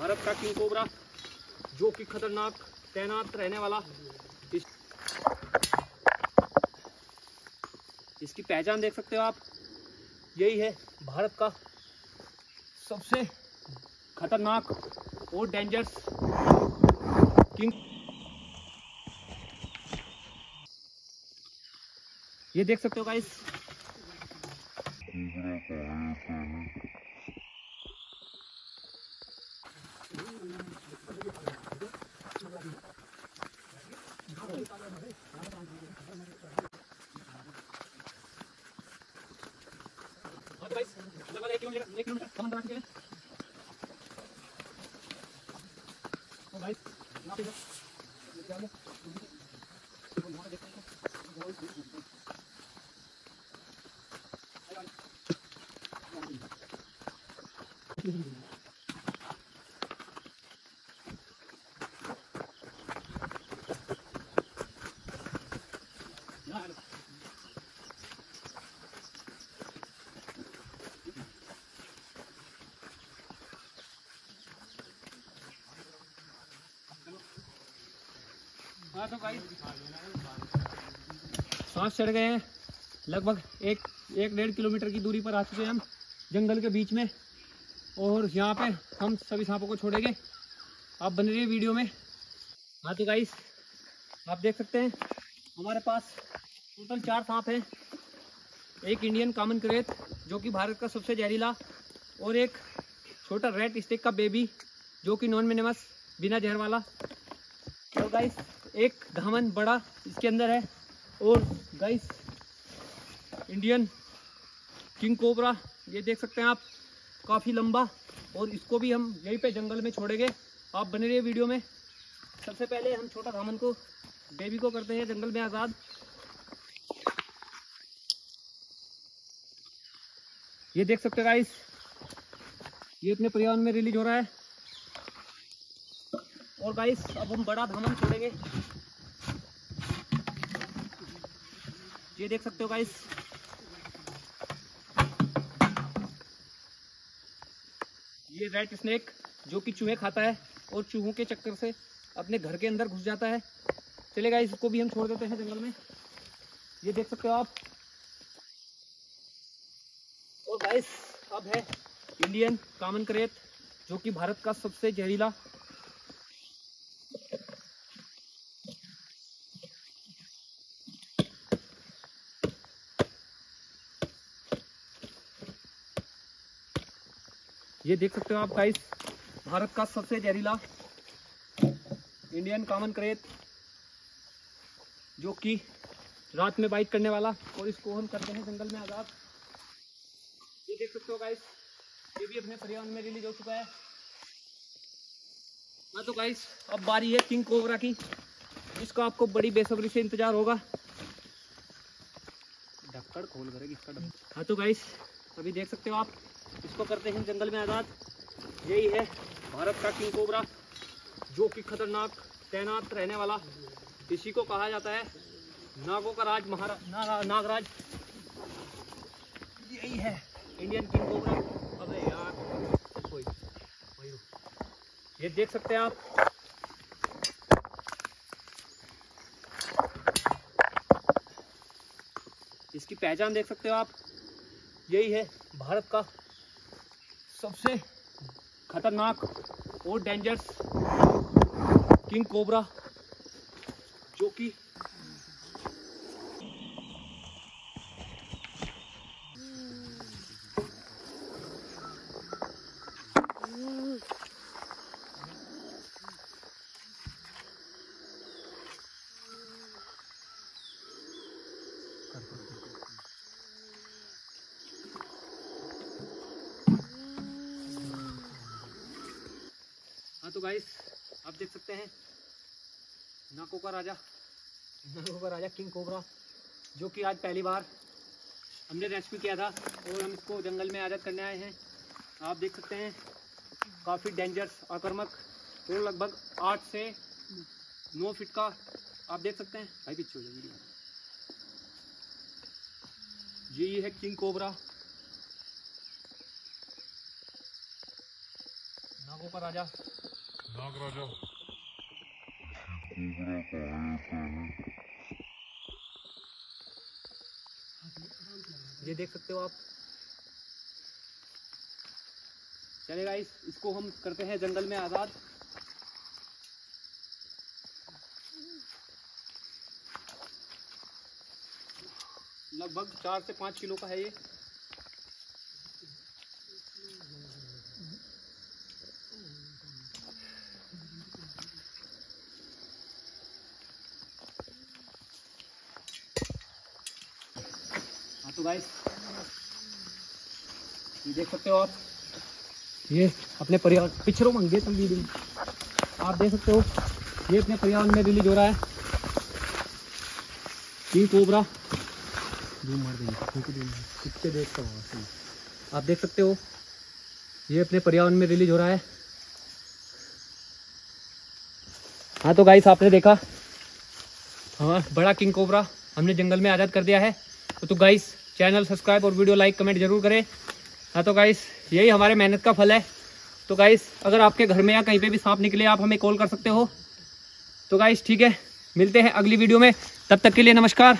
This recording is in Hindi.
भारत का किंग कोबरा, जो कि खतरनाक तैनात रहने वाला। इस इसकी पहचान देख सकते हो आप। यही है भारत का सबसे खतरनाक और डेंजरस किंग ये देख सकते हो गाइस गाइस लगभग एक किलोमीटर एक किलोमीटर समंदर आ चुके हैं और गाइस यहाँ पे ये क्या है वहाँ पे देखते हैं यहाँ है। सांस चढ़ गए हैं। लगभग एक एक डेढ़ किलोमीटर की दूरी पर आ चुके हैं हम, जंगल के बीच में। और यहाँ पे हम सभी सांपों को छोड़ेंगे। आप बने रही वीडियो में। हाँ तो गाइस आप देख सकते हैं, हमारे पास टोटल चार सांप हैं। एक इंडियन कॉमन क्रेत जो कि भारत का सबसे जहरीला और एक छोटा रेड स्टिक का बेबी जो कि नॉन मिनिमस बिना जहर वाला। तो गाइस एक धामन बड़ा इसके अंदर है। और गाइस इंडियन किंग कोबरा ये देख सकते हैं आप, काफ़ी लंबा, और इसको भी हम यहीं पे जंगल में छोड़ेंगे। आप बने रहिए वीडियो में। सबसे पहले हम छोटा धामन को बेबी को करते हैं जंगल में आज़ाद। ये देख सकते हैं गाइस ये अपने पर्यावरण में रिलीज़ हो रहा है। और गाइस अब हम बड़ा धामन छोड़ेंगे। ये देख सकते हो गाइस ये रेड स्नेक जो कि चूहे खाता है और चूहों के चक्कर से अपने घर के अंदर घुस जाता है। चलेगा इसको भी हम छोड़ देते हैं जंगल में। ये देख सकते हो आप। और गाइस अब है इंडियन कॉमन करेत जो कि भारत का सबसे जहरीला ये देख सकते हो आप गाइस भारत का सबसे जहरीला इंडियन कॉमन करेत जो कि रात में बाइट करने वाला और इसको हम करते हैं जंगल में आज़ाद। ये देख सकते हो गाइस ये भी अपने पर्यावरण में रिलीज़ हो चुका है। हाँ तो गाइस अब बारी है किंग कोबरा की। इसका आपको बड़ी बेसब्री से इंतज़ार होगा। ढक्कड़ खोल करेगी इसका हाँ तो गाइस अभी देख सकते हो आप इसको करते हैं जंगल में आज़ाद। यही है भारत का किंग कोबरा जो कि खतरनाक तैनात रहने वाला। इसी को कहा जाता है नागों का राज महारा ना, नागराज। यही है इंडियन किंग कोबरा अबे यार कोई ये देख सकते हैं आप। इसकी पहचान देख सकते हो आप। यही है भारत का सबसे खतरनाक और डेंजरस किंग कोबरा जो कि हाँ तो गाइस आप देख सकते हैं, नाकों का राजा, नाकों का राजा किंग कोबरा जो कि आज पहली बार हमने रेस्क्यू किया था और हम इसको जंगल में आज़ाद करने आए हैं। आप देख सकते हैं, काफ़ी डेंजरस आक्रामक तो लगभग आठ से नौ फीट का आप देख सकते हैं। भाई पीछे हो जाए वीडियो ये है किंग कोबरा नागों का राजा। नाग राजा ये देख सकते हो आप चले गाइस इसको हम करते हैं जंगल में आज़ाद लगभग चार से पाँच किलो का है ये। तो गाइस ये देख सकते हो आप। ये अपने पर्यावरण पिछड़ों मंगे तुम वीडियो आप देख सकते हो ये अपने पर्यावरण में रिलीज़ हो रहा है। किंग कोबरा मार कितने देख का होगा आप देख सकते हो ये अपने पर्यावरण में रिलीज़ हो रहा है। हाँ तो गाइस आपने देखा। हाँ बड़ा किंग कोबरा हमने जंगल में आज़ाद कर दिया है। तो, तो गाइस चैनल सब्सक्राइब और वीडियो लाइक कमेंट ज़रूर करें। हाँ तो गाइस यही हमारे मेहनत का फल है। तो गाइस अगर आपके घर में या कहीं पे भी सांप निकले, आप हमें कॉल कर सकते हो। तो गाइस ठीक है, मिलते हैं अगली वीडियो में। तब तक के लिए नमस्कार।